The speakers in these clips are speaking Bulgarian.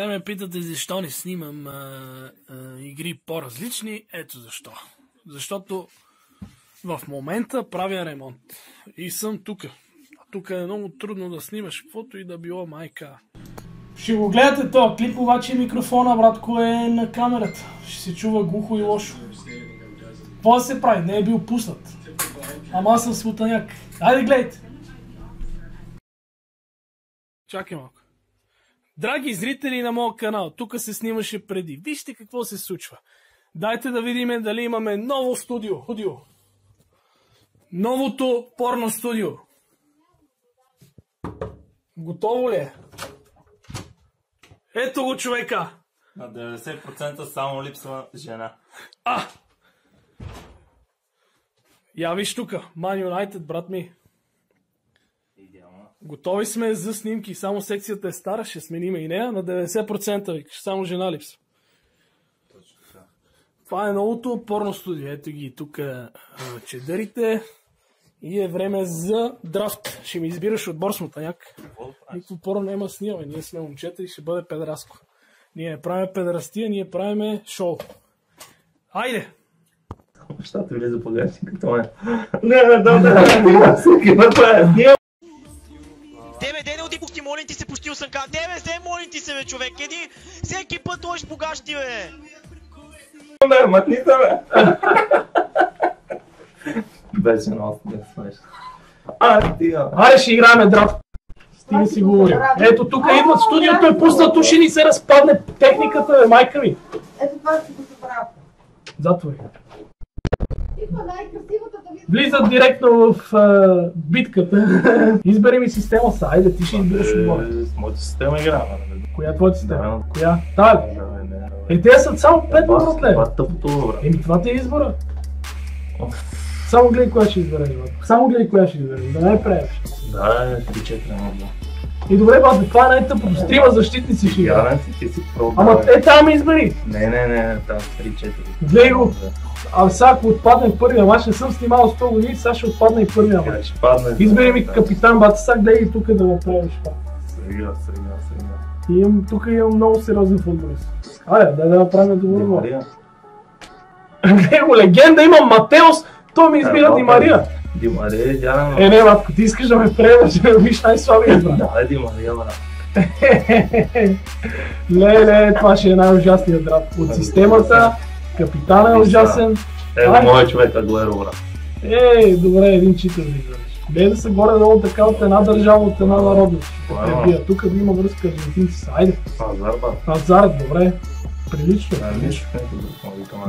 Сега ме питате защо не снимам а, а, игри по-различни. Ето защо. Защото в момента правя ремонт. И съм тук. Тук е много трудно да снимаш каквото и да било майка. Ще го гледате този клип, обаче микрофона, братко, е на камерата. Ще се чува глухо и лошо. Какво да се прави? Не е бил пуснат. Ама аз съм смутаняк. Айде гледайте! Чакай малко. Драги зрители на моят канал, тук се снимаше преди. Вижте какво се случва. Дайте да видим дали имаме ново студио. Студио. Новото порно студио. Готово ли е? Ето го човека. На 90% само липсва жена. А! Я виж тука. Man United, брат ми. Готови сме за снимки. Само секцията е стара, ще сменим и нея. На 90% викаш. Само жена липсва. Точно така. Това е новото порно студио. Ето ги тук чедърите. И е време за драфт. Ще ми избираш отбор да правиш? Никакво порно няма да снимаме. Ние сме момчета и ще бъде педераско. Ние не правим педерастия, ние правиме шоу. Айде! Щата влиза по гащи, като е. Не, не, да, да, да, всеки път е. Ние Тебе, молим ти се, пустил съм ка. Тебе, се, молим ти се, бе, човек. Еди, всеки път лъж по гащи, бе. не, мътни са, бе. Беше много смешно. А, ти, а. Айде ще играем драфт. Стига си говорим. Ето тук идват студиото е пуснато, уши ни се разпадне техниката, бе, майка ми. Ето това ще го забравя. Затвори. Влизат директно в а, битката. Избери ми система са. Айде, ти ще избираш отбора. Е, моята система игра, нали? Коя е твоята система? Да. Коя? Та ли? Да. Е, те са само пет Това- братле. Това е тъпото. Еми, това ти е избора. Само гледай коя ще избереш, брат. Само гледай коя ще избереш, да не правиш. Да, е 3-4 на отбор. И добре, брат, това е най-тъпото. С трима защитници ще про. Ама е, там избери. Не, не, не, там 3-4. Гледай го. А сега ако отпадне първия мач, не съм снимал 100 години, сега ще отпадне и първия мач. ще падне. Избери ми Да. капитан, бат, сега гледай тук да ме правиш това. Сега, сега, сега. И имам, тук имам много сериозен футболист. Айде, дай да направим добър гол. Мария. Гледай го, легенда, имам Матеос, той ми избира Ди Мария. Ди Мария е идеален. Е, не, батко, ти искаш да ме приемаш, да виж най-слабия, брат. Да, е Ди Мария, брат. Леле, това ще е най-ужасният драфт. От системата, капитана е ужасен. Ево Ай. моят човек Аглеро, брат. Ей, добре, един читър да избереш. Бе да са горе-долу така от една държава, от една народност. Пребия. Тук да има връзка аржентинци са. Айде, Азар, брат. Азар, добре. Прилично. Прилично.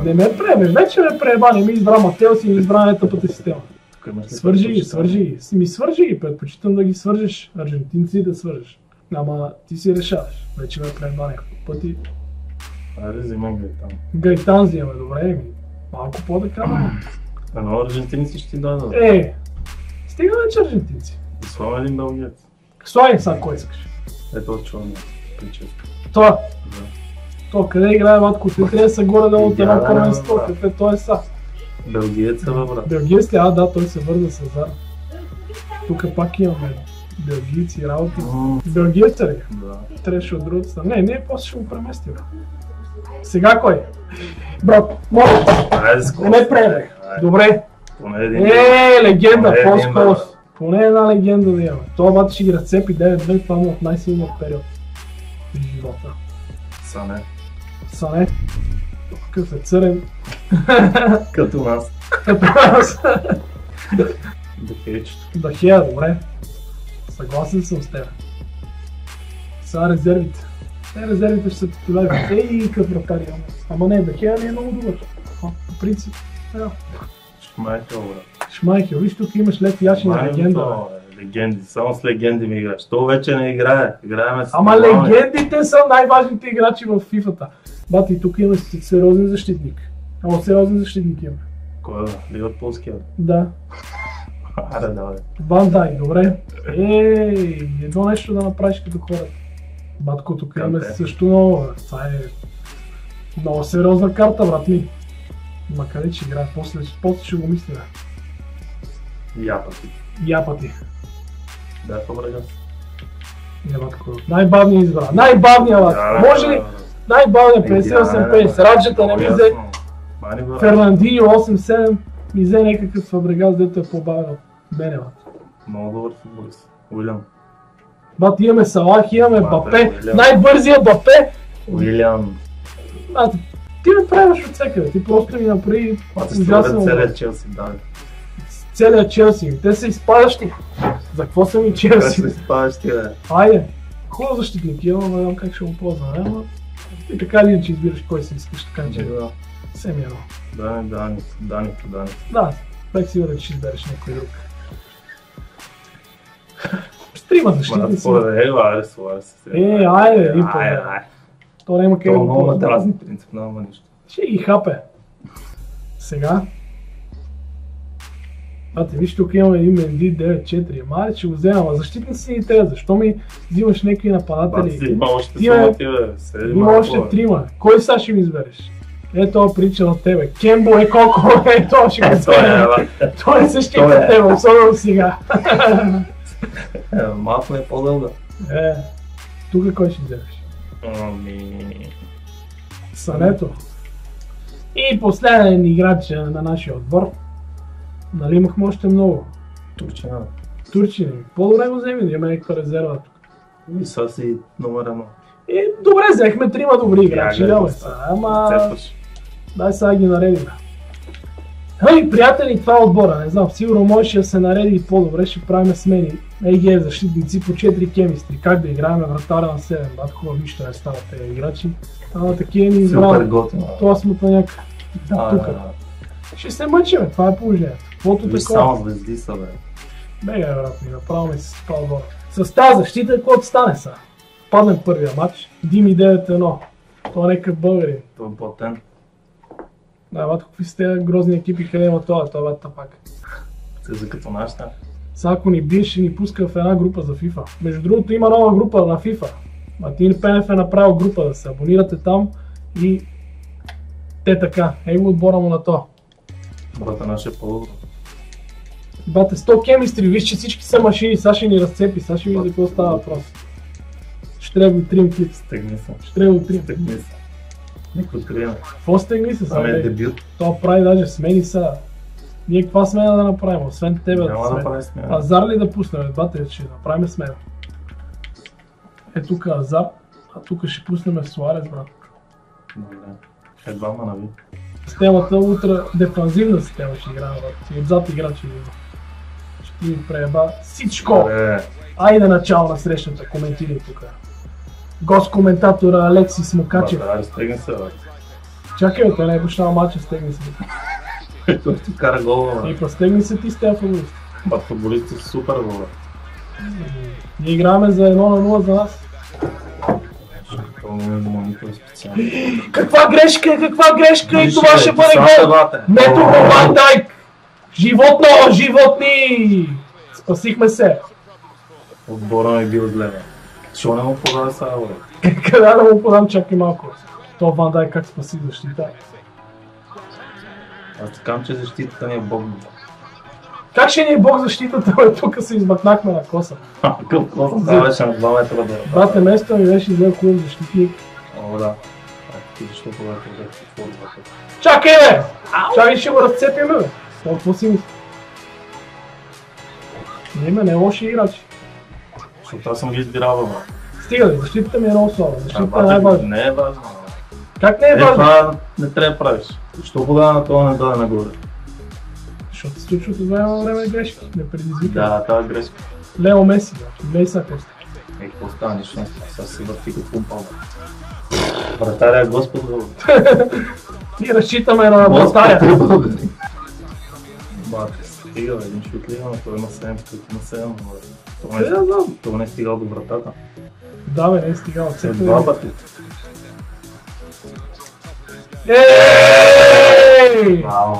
не е. Не ме преме, вече ме преба, не ми избра Матеос и ми избра етапата система. Тук имаш ли Свържи ги, свържи ги. Си Ми свържи ги, предпочитам да ги свържеш. Аржентинци да свържеш. Ама ти си решаваш. Вече ме преба няколко пъти. Айде, взимай ги там. Гайтан взимаме, добре ми. Малко по-така. Едно аржентинци ще ти дадат. Е, стига вече аржентинци. Слава един бългиец. Слагай сега кой искаш. Ето от чуваме. Прическа. Това, Да. то къде играе матко? Те трябва да са горе-долу от едно първенство. да. Какъв е той са? Белгиец е, бе, брат. Белгийци, а да, той се върза с Азар. Тук пак имаме белгийци работи. М, Белгиец е ли? Да. Трябваше от другата страна. Не, не, после ще го преместим. Сега кой? Брат, моля, не ме. Добре. Поне един. Е, легенда, по-скоро. Поне една легенда да имаме. Това бата ще ги разцепи 9-2, това му от най-силният период в живота. Сане. Сане, какъв е църен, Като нас. като аз. Дефечето. Дахея, добре. Съгласен съм с теб. Сега резервите. Те резервите ще са титуляри. Ей, какъв вратар имаме. Ама не, Дахея не е много добър. По принцип. Да. Шмайхел, брат. Шмайхел, виж тук имаш лев Яшин Май, легенда. бе. е, Легенди. Само с легенди ми играеш. То вече не играе. Играеме с Ама нормални. легендите са най-важните играчи в фифата. Бати, тук има си сериозен защитник. Много сериозен защитник има. Кой е? Ливърпулския. Да. Аре, давай. Ван Дай, добре. Ей, едно нещо да направиш като хората. Батко, тук имаме Канте. също много. Това е много сериозна карта, брат ми. Ма къде ще играе? После, после ще го мисля. бе. Япа ти. Япа ти. Да, по брега. Няма такова. Най-бавният избра. Най-бавният, бат. Да, Може ли? Най-бавният Е, 58-50. да, Раджата не ми взе. Фернандиньо 8-7. Ми взе някакъв Фабрегас, дето е по-бавен от мене, бат. Много добър футболист. Уилям. Бат, имаме Салах, имаме Бапе. Уилям. Най-бързият Бапе. Уилям. Бат, ти ме правиш от всекъде. Ти просто ми направи ужасно. целият Челси, да. Целият Челси. Те са изпадащи. За какво са ми Челси? спаваш ти, бе? Айде. Хубав защитник имам, не знам как ще го ползваме, ама... И така или иначе избираш кой си искаш, така че Да, все ми е едно. Дани, Дани, Дани, Дани. Да, бях сигурен, че ще избереш някой друг. Стрима Ма, защитници. според е, айде, Суарес. Е, айде, един по- Айде, айде. То няма къде Това много дразни, принцип, няма нищо. Ще ги хапе. Сега. Ате, виж, тук имаме един Менди 9-4. Мале, ще го взема, ама защитници ни трябва. Защо ми взимаш някакви нападатели? има още Ти, ти, бе. Седи Има още трима. Кой сега ще ми избереш? Ето прилича на тебе. Кембо е колко е, това ще го Е, той е. Той е същия Той е. като тебе, особено сега. Малко е по-дълга. Е, тук кой ще вземеш? Ами... Сането. И последен играч е, на нашия отбор. Нали имахме още много. Турчина. Турчини. По-добре го вземи, да има някаква резерва тук. И сега си номер едно. И добре, взехме трима добри играчи. Ама, дай сега ги наредим. Ами, приятели, това е отбора. Не знам, сигурно можеше да се нареди и по-добре, ще правим смени. ЕГ защитници по 4 кемистри. Как да играем вратаря на 7? Бат, хубаво, нищо не става тези играчи. Ама такива ни Супер избрал. готино. Това смутаняк. Да, тук. да, да. Ще се мъчиме, това е положението. Каквото такова. само звезди са, бе. Бега, брат ми, направо ми се това отбора. С тази защита, какво стане сега? Паднем първия матч. Дими 9-1. Това някакъв българин. Това е платен. Да, бат, какви са тези грозни екипи, къде има това, това бат тапак. Те за като нашата. Сега ако ни бие, ще ни пуска в една група за FIFA. Между другото има нова група на FIFA. Мартин Пенев е направил група да се абонирате там и те така. Его отбора му на то. Брата наш е по-добро. Бате, 100 кемистри, виж, че всички са машини, сега ще ни разцепи, сега ще види за какво става въпрос. Ще трябва да го трим клип. Стегни се. Ще трябва да го трим. Стегни се. Никой открием. Какво стегни се сега? е дебют. То прави даже смени са. Ние каква смена да направим, освен тебе Няма да смена? прави смяна. Азар ли да пуснем? Бате, ще направим смена. Е тук Азар, а тук ще пуснем Суарес, брат. Добре. Едва ма нави. Системата ултра дефанзивна система ще играем, брат. И отзад играчи има. Ще ни прееба всичко. Айде начало на срещата, коментирай тук. Гост коментатора Алексис Мукачев. Аре, стегни се, бе. Чакай, бе, той не е почнал матча, стегни се. Той ти кара гол, И бе. постегни се ти с тези футболисти. Ба, футболистите са супер, бе. Ние играме за 1 на 0 за нас. Каква грешка, каква грешка и Виж, това ще бъде гол! Мето Ван Дайк! Животно, животни! Спасихме се! Отбора ми е бил зле, бе. Що не му подаде сега, бе? Къде да му подам, чакай малко. То Ван Дайк как спаси защита. Аз така, че защитата ни е бог. Как ще ни е бог защитата, бе? Тук се измъкнахме на коса. Какъв клас това беше на 2 метра да Брате, место ми беше взел хубав защитник. О, да. Ти защо е да отвори вътре? Чакай, бе! Чакай, ще го разцепим, бе! То, какво си мисли? Не, ме, не е лоши играчи. Аз съм ги избирал, бе. Стига, защитата ми е много слаба. Защитата е най-важна. Не е важно. бе. Как не е Е, важно? това не трябва да правиш. Защо тогава на това не даде нагоре? Защото се случват от време на време грешки. Не предизвика. Да, тази грешка. Лео Меси, сега какво става. Е, какво става нищо? Сега се върти като пумпал. Вратаря е Господ. Ние разчитаме на вратаря. българи. Бате, стига, един шут ли има, той има 7, той има 7, Къде да не, знам? това не е стигал до вратата. Да, бе, не е стигал. След два пъти. Ей! Вау.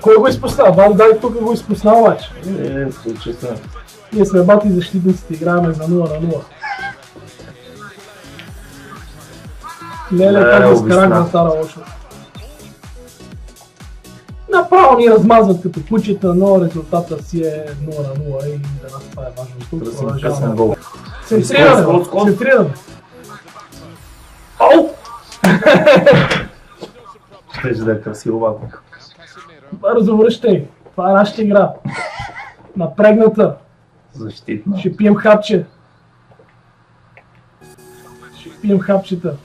Кой го изпусна? Ван Дай тук го изпусна обаче. Е, случи се. Ние сме бати защитниците, играем за 0 на 0. Леле, Не, как да обясна. изкарах вратара лошо. Направо ни размазват като кучета, но резултата си е 0 на 0 и за нас това е важно. Търсим късен гол. Скоро. центриране. Ау! Щеше да е красиво ватник. Бързо връщай. Това е нашата игра. Напрегната. Защитна. Ще пием хапче. Ще пием хапчета.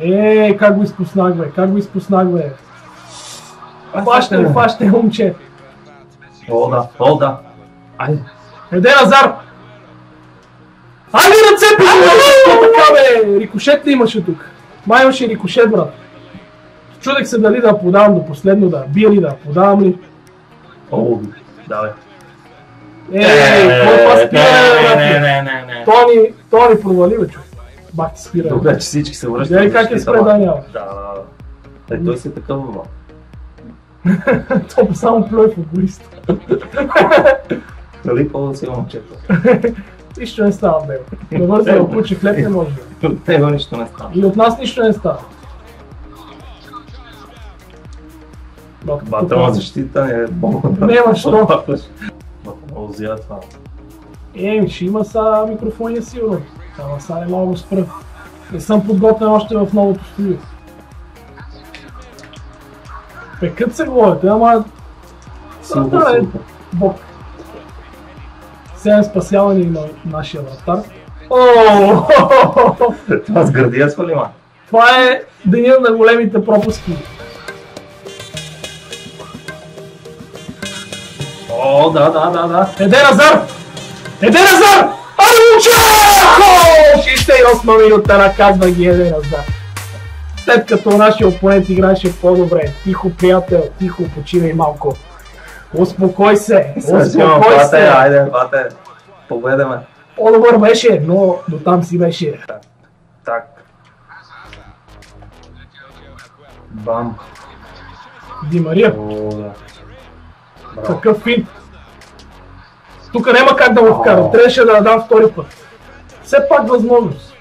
Е, как го изпуснах, бе? Как го изпуснах, бе? Фащай, фащай, момче. О, да, о, да. Айде. Еде Назар! Айде ръце, пизда! така, бе? Рикошет ли имаше тук? Май имаше рикошет, брат. Чудех се дали да подавам до последно, да бия ли, да подавам ли. О, давай. Е, какво това спиране, не, брат? не, не, не, не. То ни, то ни провали, бе, човек. Бах ти спира. Добре, че всички се връщат. Гледай как е ма. Даниел. Да. Е, той си е такъв, ма. То само плюе футболист. Нали по-силно момчето? Нищо не става от него. Добър за да получи хлеб не може. От него нищо не става. И от нас нищо не става. Бат, Батъл на защита не е болна. Няма що. Много зя това. Е, ще има са микрофони сигурно. Ама сега не мога да го спра. Не съм подготвен още в новото студио. Пекът се говорите, ама Да, е. Бог. Седем спасяване на нашия вратар. Това с гърдия свали, ма. Това е денят на големите пропуски. О, да, да, да, да. Еде Назар! Еде Назар! Ай, момче! О, 68 минута наказва ги Еде Назар. След като нашия опонент играеше по-добре. Тихо, приятел, тихо, почивай малко. Успокой се, успокой се. айде, бате. Победеме. По-добър беше, но до там си беше. Так. Бам. Ди Мария, О, да. Браво. какъв финт. Тук няма как да го вкарам, трябваше да дам втори път. Все пак възможност.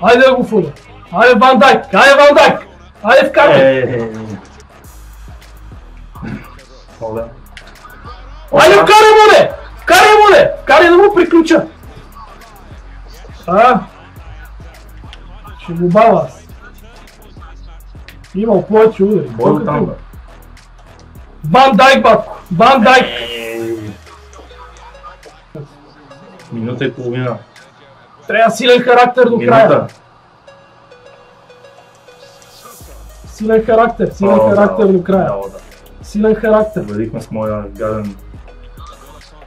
Айде да го фуда. Айде Ван Дайк, айде Ван Дайк. Айде вкарай. Е, е, е. Айде вкарай му де! Вкарай му де! Вкарай да му приключа! А? Ще го бава аз. Имал повече удари. Бой там, бе. Ван Дайк, батко! Ван Дайк! Минута и половина. Трябва силен характер до края. Минута. Силен характер, силен О, характер да, до края. да, да. Силен характер. Победихме с моя гаден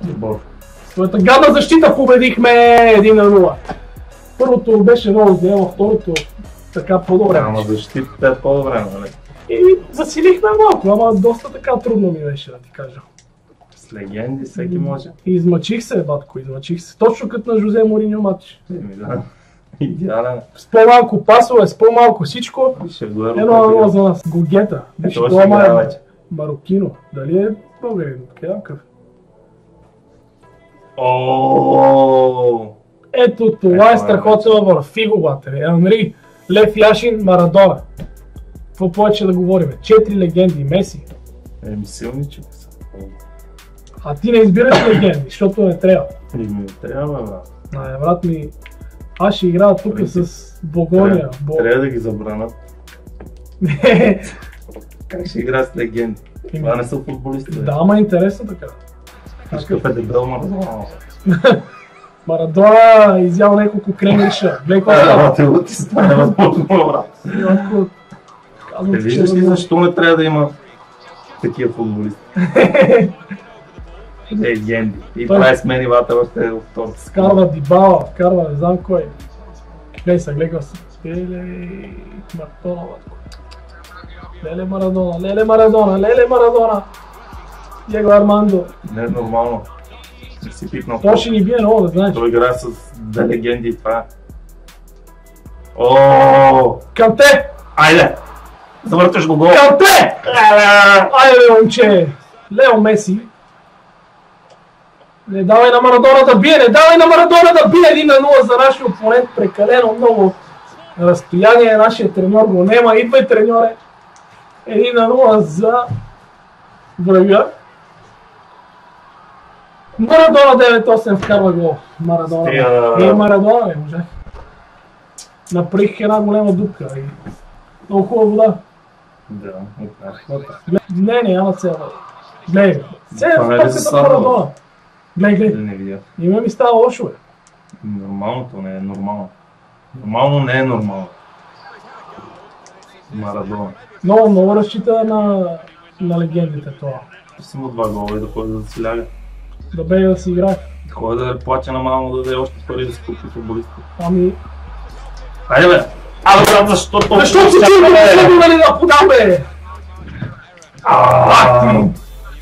отбор. Своята гадна защита победихме 1 на 0. Първото беше много зле, второто така по-добре. Ама защитата е по-добре, нали? И засилихме малко, ама доста така трудно ми беше да ти кажа. Легенди всеки може. Измъчих се, батко, измъчих се. Точно като на Жозе Мориньо матч. Еми да. Идеален. С по-малко пасове, с по-малко всичко. Е Едно нула за нас. Гогета. Виж, Той това е вече. Марокино. Дали е българин? Къде къв? О, Ето това е е страхотен отбор. Фиго, батере. Анри, Лев Яшин, Марадона. Какво повече да говорим? Четири легенди. Меси. Еми силни човек са. А ти не избираш легенди, защото не трябва. Еми трябва, брат. А, брат ми, аз ще играя тук Принцип. с Богония. Бо... Трябва да ги забранат. Как ще игра с легенди? Това не са футболисти. да, ама интересно така. Какъв е дебел Марадона. Марадона изял няколко кремиша. Гледай какво става. А, те лути се, това е невъзможно, брат. Казвам ти, виждаш ли е защо не трябва да има такива футболисти? Легенди. И Той- прави смени вата още от втората. Вкарва Дибала, вкарва не знам кой. Гледай се, гледай се. Леле, Марадона, батко. Леле Марадона, леле Марадона, леле Марадона. Диего Армандо. Не е нормално. Не си пикнал. То ще ни бие много, да знаеш. Той играе с две легенди и това е. О, Канте! айде! Завърташ го гол. Канте! Айде, бе, момче! Лео Меси. Не давай на Марадона да бие, не давай на Марадона да бие 1 на 0 за нашия опонент. Прекалено много разстояние. Нашия треньор го нема. Идвай, треньоре. 1 на 0 за врага. Марадона 9-8 вкарва гол. Марадона. Стига. Е, Марадона не може. Направих една голяма дупка. И... Много хубава вода. Да, отнах. Не, не, няма цел. Гледай. Це е Това не е засадно. Марадона. Гледай, гледай. Не видях. И ме ми става лошо, бе. Нормалното не е нормално. Нормално не е нормално. Марадона. Много, много разчита на, на легендите това. Му два гола и да ходи да си ляга. Да бе да си играе. Да ходи да плаче на мамо да даде още пари да си купи футболисти. Ами, Хайде бе! Абе брат, защо толкова защо си чудо бе? последно нали да подам, бе? Ти!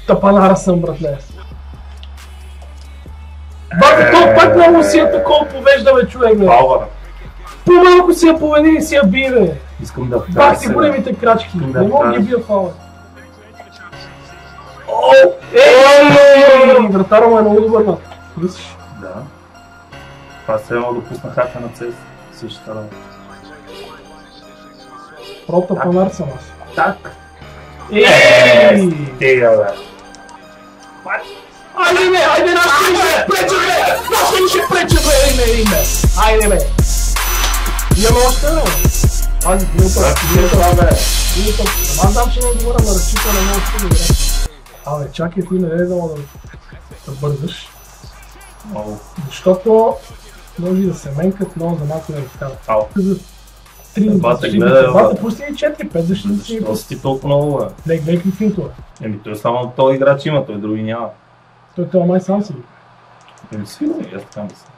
Тапанара съм, братле. Бате, то пак много си е такова повежда, бе, човек, бе. По-малко си я поведи и си я бие, бе. Искам да Бах ти сега. големите крачки. Не мога да бия фала. Ей! Вратара му е много добър над. Мислиш? Да. Това се едно допусна хака на CES. Същата работа. Прота панар съм аз. Так. Ей! Стига, бе. Айде, бе! Айде, нашите ми ще прече, бе! Нашите ми ще прече, бе! Име, име! Айде, бе! Имаме още, бе! Аз минута, минута, бе. минута. Ама аз знам, че не отговоря на разчита на много стига, бе. Абе, чакай ти, не е да, да, да бързаш. Много. Защото може и да се менкат, но за не ги става. Ау. Три бе. Бате, пусти ни 4-5 защитници. Защо си толкова много, бе? Гледай, гледай какви финтове. Еми, той само този играч има, той други няма. Той това май сам си. ги. Еми, сигурно, и аз така мисля.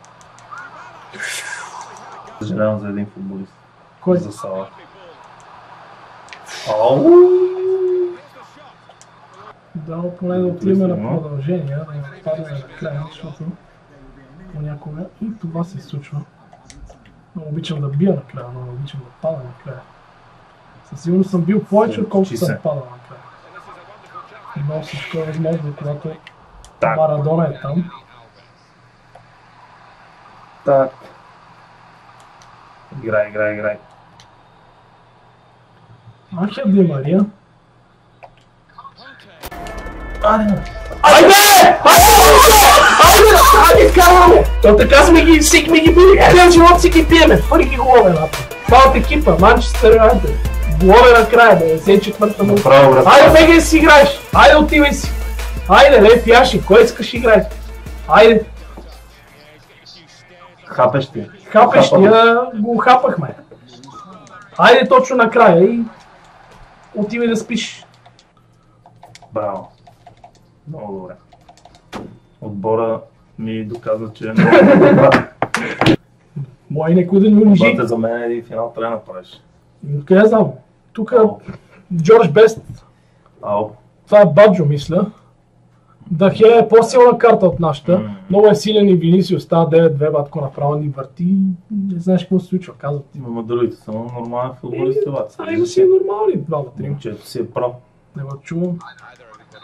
Съжалявам за един футболист. Кой? За Сала. Ау! Да, поне да отиваме на продължение, да не падаме накрая, защото понякога и това се случва. Много обичам да бия накрая, много обичам да пада накрая. Със сигурност съм бил повече, отколкото съм падал накрая. И много всичко е възможно, когато Так, Марадона е там. так. Играй, играй, играй. Анхел Ди Мария. Айде! Айде! Айде! Айде! Айде, караме! То така сме ги, всеки ми ги били, цял живот си ги пиеме. Твърди ги голове, напа. Това от екипа, Манчестър Юнайтед. Голове накрая, 94-та минута. Направо, брат. Айде, бегай си играеш! Айде, отивай си! Айде, не, пияши, кой искаш играеш? Айде, Хапеш ти. хапеш Хапам. тия, го хапахме. Айде точно накрая и отивай да спиш. Браво. Много добре. Отбора ми доказва, че е много добра. Мой некой да ни унижи. Бате, за мен един финал трябва да направиш. Къде я знам? Тук. Джордж Бест Ау. Това е Баджо, мисля. Дахе е по-силна карта от нашата. Много е силен и Винисио става 9-2, батко направо ни върти. Не знаеш какво се случва, казват ти. Има другите, само нормален футболист. А, има си нормални двама три. Момчето си е прав. Не го чувам.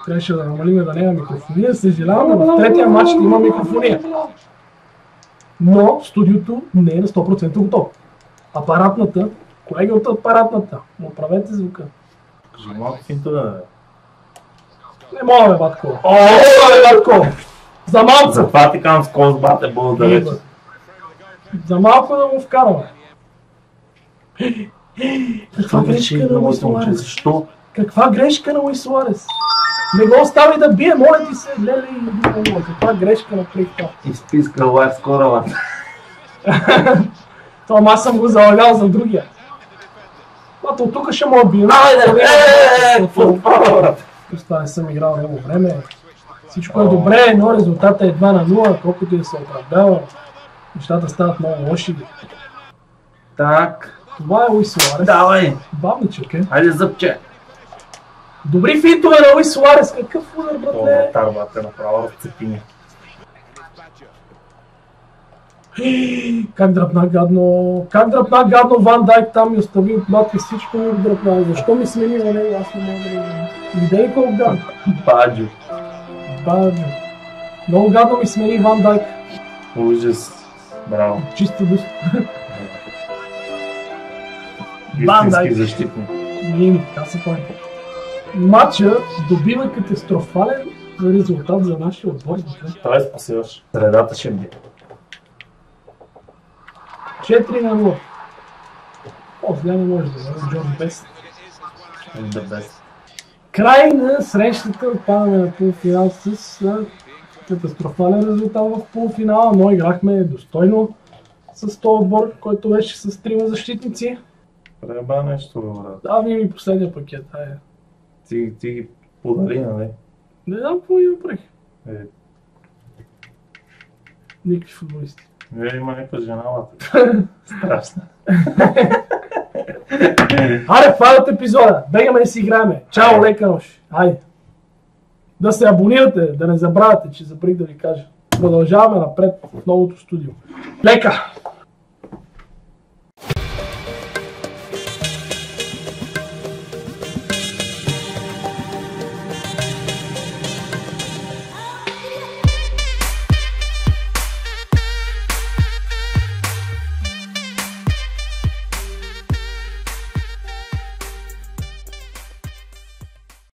Трябваше да намалиме да няма микрофония. Съжалявам, но в третия матч ще има микрофония. Но студиото не е на 100% готово. Апаратната, колеги от апаратната, оправете звука. Кажи малко финтове, бе. Не мога, бе, батко. О, бе, батко! За малко! Затова ти казвам с кос бате бол да вече. За малко да му вкараме. Каква грешка на Луис Суарес? Защо? Каква грешка на Луис Суарес? Не го остави да бие, моля ти се, леле и. Каква грешка на това? Изписка лайф скоро. Това аз съм го залагал за другия. Мато, от тук ще му бие. Айде, е, футбол, бе. Това не съм играл него време. Всичко е добре, но резултата е 2 на 0, колкото и да се оправдава. Нещата стават много лоши. Так, Това е Луис Суарес. давай. Бавничък е. Хайде зъбче. Добри финтове на Луис Суарес. Какъв удар, О, братле? матар, бате, направо разцепини. Как дръпна гадно, как дръпна гадно Ван Дайк там и остави отматки всичко ми дръпна. Защо ми смени на него? Аз не мога да разбера. Видей колко гадно. Баджо. Баджо. Много гадно ми смени Ван Дайк. Ужас. Браво. Чисто дуст. Ван Дайк. Защитник. Ние ми така се прави. Матча добива катастрофален резултат за нашия отбор. Трябва да спасиваш. Средата ще би. 4 на 0. По-зле не може да бъде Джон Бест. The best. Край на срещата отпадаме на полуфинал с катастрофален резултат в полуфинала, но играхме достойно с този отбор, който беше с трима защитници. Преба нещо, брат. Да, ви ми последния пакет. Айде. Ти, ти ги подари, нали? Не знам какво ги направих. Е, Никакви футболисти. Вие има някаква жена. Страшна. Аре, това е от епизода. Бегаме да си играеме. Чао, лека нощ. Айде. Да се абонирате, да не забравяте, че забрих да ви кажа. Продължаваме напред в новото студио. Лека!